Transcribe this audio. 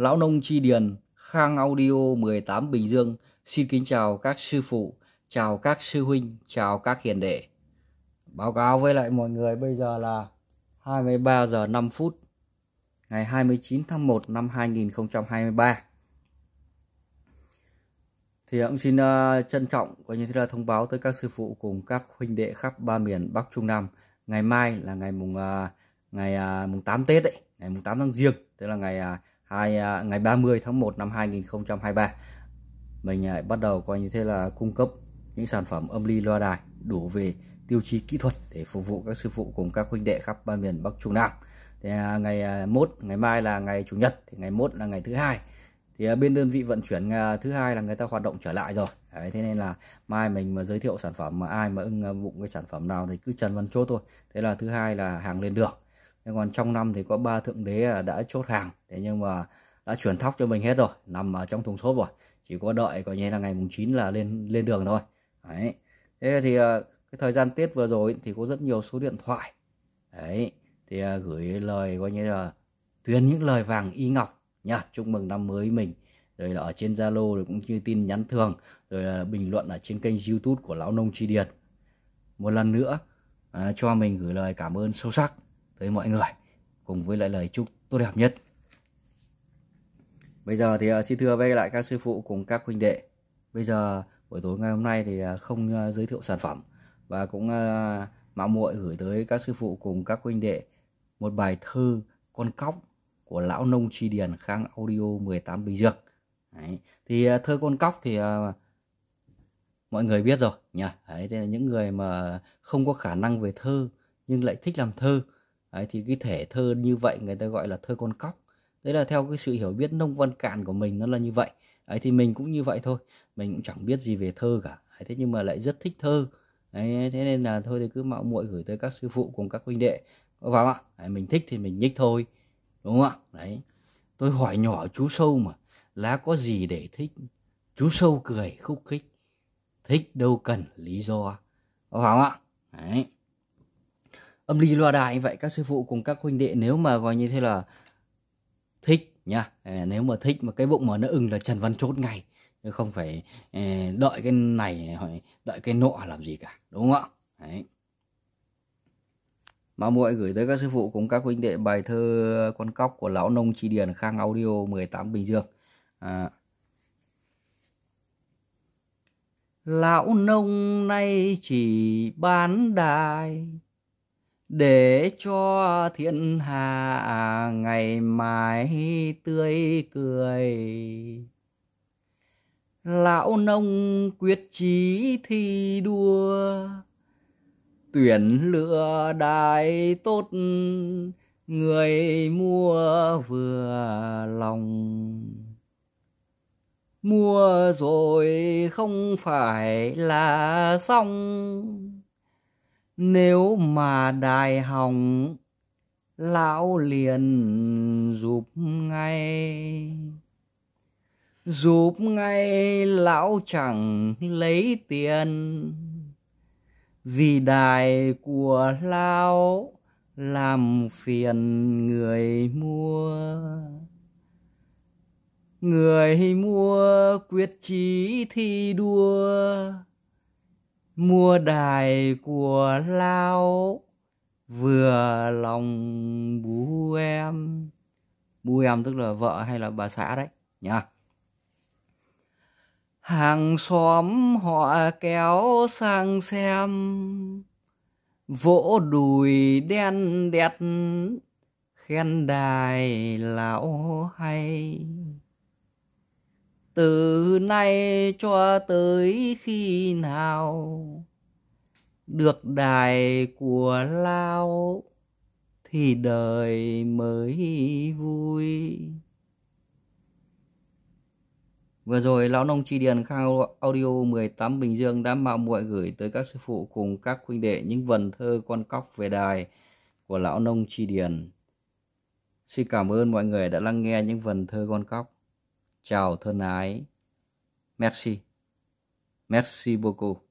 Lão Nông Chi Điền, Khang Audio 18 Bình Dương xin kính chào các sư phụ, chào các sư huynh, chào các hiền đệ. Báo cáo với lại mọi người bây giờ là 23 giờ 5 phút ngày 29 tháng 1 năm 2023. Thì cũng xin uh, trân trọng coi như thế là thông báo tới các sư phụ cùng các huynh đệ khắp ba miền Bắc Trung Nam. Ngày mai là ngày mùng uh, ngày uh, mùng 8 Tết đấy, ngày mùng 8 tháng Giêng, tức là ngày uh, 2 à, ngày 30 tháng 1 năm 2023. Mình à, bắt đầu coi như thế là cung cấp những sản phẩm âm ly loa đài đủ về tiêu chí kỹ thuật để phục vụ các sư phụ cùng các huynh đệ khắp ba miền Bắc Trung Nam. Thì à, ngày mốt, ngày mai là ngày chủ nhật, thì ngày mốt là ngày thứ hai. Thì bên đơn vị vận chuyển thứ hai là người ta hoạt động trở lại rồi. Đấy, thế nên là mai mình mà giới thiệu sản phẩm mà ai mà ưng bụng cái sản phẩm nào thì cứ trần văn chốt thôi. Thế là thứ hai là hàng lên được nhưng còn trong năm thì có ba thượng đế à, đã chốt hàng. Thế nhưng mà đã chuyển thóc cho mình hết rồi, nằm ở trong thùng xốp rồi. Chỉ có đợi coi như là ngày mùng 9 là lên lên đường thôi. Đấy. Thế thì à, cái thời gian Tết vừa rồi thì có rất nhiều số điện thoại đấy thì à, gửi lời coi như là tuyên những lời vàng y ngọc nha chúc mừng năm mới mình rồi là ở trên Zalo rồi cũng như tin nhắn thường rồi là bình luận ở trên kênh YouTube của lão nông Tri Điền một lần nữa à, cho mình gửi lời cảm ơn sâu sắc tới mọi người. Cùng với lại lời chúc tốt đẹp nhất. Bây giờ thì ờ, xin thưa với lại các sư phụ cùng các huynh đệ. Bây giờ buổi tối ngày hôm nay thì ờ, không ờ, giới thiệu sản phẩm. Và cũng mạo muội gửi tới các sư phụ cùng các huynh đệ một bài thơ con cóc của lão nông tri điền khang audio 18 bình dương. Đấy. thì thơ con cóc thì mọi người biết rồi nhỉ? Đấy, thế là những người mà không có khả năng về thơ nhưng lại thích làm thơ Đấy, thì cái thể thơ như vậy người ta gọi là thơ con cóc. Đấy là theo cái sự hiểu biết nông văn cạn của mình nó là như vậy. Đấy, thì mình cũng như vậy thôi. Mình cũng chẳng biết gì về thơ cả. Đấy, thế nhưng mà lại rất thích thơ. Đấy, thế nên là thôi thì cứ mạo muội gửi tới các sư phụ cùng các huynh đệ. Có vào ạ? Đấy, mình thích thì mình nhích thôi. Đúng không ạ? Đấy. Tôi hỏi nhỏ chú sâu mà lá có gì để thích? Chú sâu cười khúc khích. Thích đâu cần lý do. Có vào ạ? Đấy âm ly loa đại vậy, các sư phụ cùng các huynh đệ nếu mà gọi như thế là thích nhá. Ờ, nếu mà thích mà cái bụng mà nó ưng là trần văn chốt ngay. Chứ không phải ờ, đợi cái này hoặc đợi cái nọ làm gì cả, đúng không ạ? Đấy. Mà muội gửi tới các sư phụ cùng các huynh đệ bài thơ con cóc của lão nông chi điền khang audio 18 bình dương. À. lão nông nay chỉ bán đài để cho thiên hạ ngày mai tươi cười. Lão nông quyết chí thi đua, tuyển lựa đại tốt, người mua vừa lòng. Mua rồi không phải là xong nếu mà đài hỏng, lão liền giúp ngay. Giúp ngay, lão chẳng lấy tiền. Vì đài của lão làm phiền người mua. Người mua quyết chí thi đua mua đài của lão vừa lòng bú em. Bú em tức là vợ hay là bà xã đấy, nhá. Hàng xóm họ kéo sang xem, vỗ đùi đen đét, khen đài lão hay từ nay cho tới khi nào được đài của lão thì đời mới vui Vừa rồi Lão Nông Tri Điền Khang Audio 18 Bình Dương đã mạo muội gửi tới các sư phụ cùng các huynh đệ những vần thơ con cóc về đài của Lão Nông Tri Điền. Xin cảm ơn mọi người đã lắng nghe những vần thơ con cóc. Chào thân ái. Merci. Merci beaucoup.